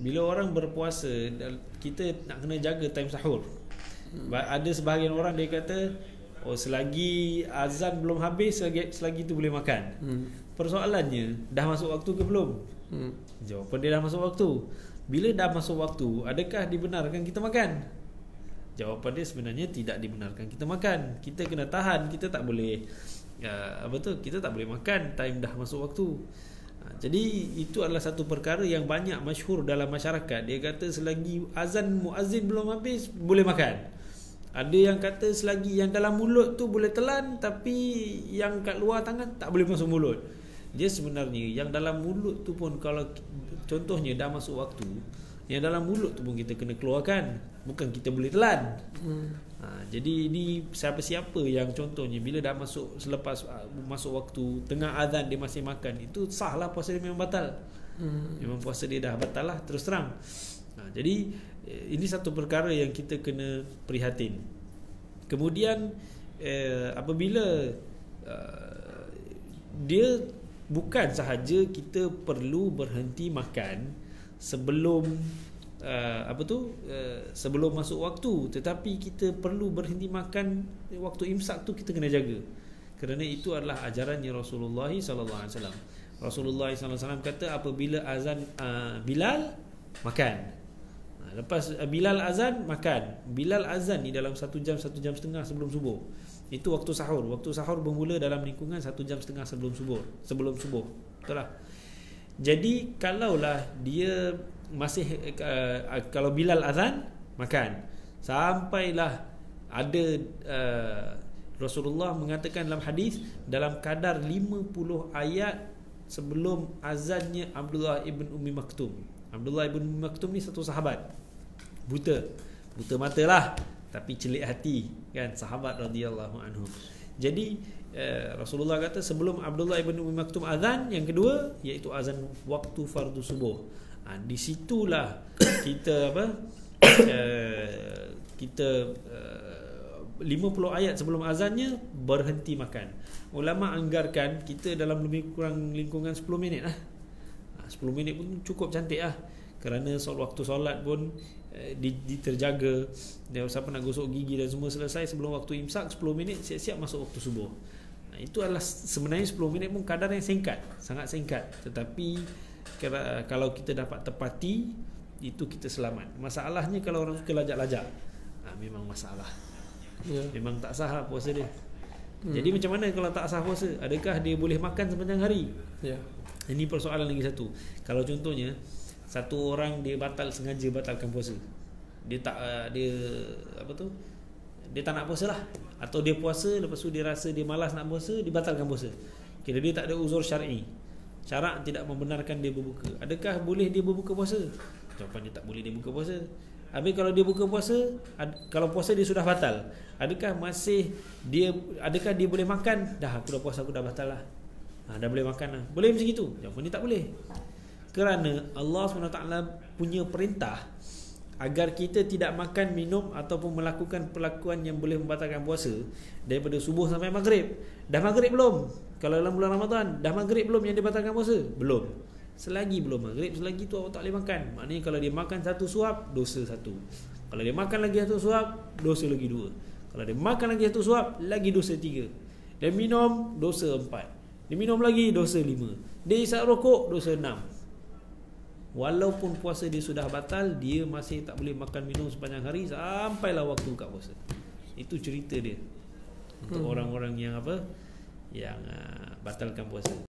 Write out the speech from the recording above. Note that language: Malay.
Bila orang berpuasa Kita nak kena jaga time sahur hmm. Ada sebahagian orang dia kata Oh selagi azan belum habis Selagi, selagi tu boleh makan hmm. Persoalannya Dah masuk waktu ke belum? Hmm. Jawapan dia dah masuk waktu Bila dah masuk waktu Adakah dibenarkan kita makan? Jawapan dia sebenarnya tidak dibenarkan kita makan Kita kena tahan Kita tak boleh uh, Apa tu? Kita tak boleh makan Time dah masuk waktu jadi itu adalah satu perkara yang banyak masyhur dalam masyarakat. Dia kata selagi azan muazzin belum habis boleh makan. Ada yang kata selagi yang dalam mulut tu boleh telan tapi yang kat luar tangan tak boleh masuk mulut. Dia sebenarnya yang dalam mulut tu pun kalau contohnya dah masuk waktu, yang dalam mulut tu pun kita kena keluarkan. Bukan kita boleh telan. Hmm. Ha, jadi ini siapa-siapa yang contohnya bila dah masuk selepas uh, masuk waktu tengah azan dia masih makan itu sahlah puasa dia memang batal. Hmm. Memang puasa dia dah batal lah terus terang. Ha, jadi eh, ini satu perkara yang kita kena prihatin. Kemudian eh, apabila uh, dia bukan sahaja kita perlu berhenti makan sebelum uh, apa tu? Uh, sebelum masuk waktu. Tetapi kita perlu berhenti makan waktu imsak tu kita kena jaga. Kerana itu adalah ajarannya Rasulullah sallallahu alaihi wasallam. Rasulullah sallallahu alaihi wasallam kata apabila azan uh, Bilal makan. Uh, lepas Bilal azan makan. Bilal azan ni dalam satu jam satu jam setengah sebelum subuh. Itu waktu sahur. Waktu sahur bermula dalam lingkungan satu jam setengah sebelum subuh. Sebelum subuh. Betul lah jadi kalaulah dia masih uh, kalau Bilal azan makan. Sampailah ada uh, Rasulullah mengatakan dalam hadis dalam kadar 50 ayat sebelum azannya Abdullah ibn Umi Maktum. Abdullah ibn Umi Maktum ni satu sahabat. Buta. Buta mata lah tapi celik hati kan sahabat radhiyallahu anhu. Jadi eh, Rasulullah kata sebelum Abdullah ibn Umi Maktum azan yang kedua iaitu azan waktu fardu subuh ha, di situlah kita apa uh, kita uh, 50 ayat sebelum azannya berhenti makan. Ulama anggarkan kita dalam lebih kurang lingkungan 10 minit lah. Ha, 10 minit pun cukup cantik lah. Kerana waktu solat pun uh, diterjaga dia siapa nak gosok gigi dan semua selesai sebelum waktu imsak 10 minit siap-siap masuk waktu subuh. Nah, itu adalah sebenarnya 10 minit pun kadar yang singkat. Sangat singkat. Tetapi kalau kita dapat tepati itu kita selamat. Masalahnya kalau orang suka lajak-lajak. Ha, memang masalah. Ya. memang tak sah lah puasa dia. Hmm. jadi macam mana kalau tak sah puasa? Adakah dia boleh makan sepanjang hari? Ya. ini persoalan lagi satu. Kalau contohnya satu orang dia batal sengaja batalkan puasa. Dia tak uh, dia apa tu? Dia tak nak puasa lah. Atau dia puasa lepas tu dia rasa dia malas nak puasa dia batalkan puasa. Kira dia tak ada uzur syar'i syarak tidak membenarkan dia berbuka. Adakah boleh dia berbuka puasa? Jawapan dia tak boleh dia buka puasa. Habis kalau dia buka puasa ad, kalau puasa dia sudah batal adakah masih dia adakah dia boleh makan? Dah aku dah puasa aku dah batal lah. Ha, dah boleh makan lah. Boleh macam itu jawapan dia tak boleh. Kerana Allah SWT punya perintah agar kita tidak makan minum ataupun melakukan perlakuan yang boleh membatalkan puasa daripada subuh sampai maghrib. Dah maghrib belum? Kalau dalam bulan Ramadan dah maghrib belum yang dibatalkan puasa? Belum. Selagi belum maghrib selagi tu awak tak boleh makan. Maknanya kalau dia makan satu suap dosa satu. Kalau dia makan lagi satu suap dosa lagi dua. Kalau dia makan lagi satu suap lagi dosa tiga. Dia minum dosa empat. Dia minum lagi dosa lima. Dia isap rokok dosa enam Walaupun puasa dia sudah batal Dia masih tak boleh makan minum sepanjang hari Sampailah waktu buka puasa Itu cerita dia Untuk hmm. orang-orang yang apa Yang uh, batalkan puasa